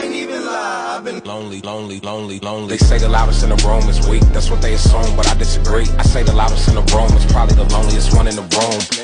can't even lie. I've been Lonely, lonely, lonely, lonely. They say the loudest in the room is weak. That's what they assume, but I disagree. I say the loudest in the room is probably the loneliest one in the room.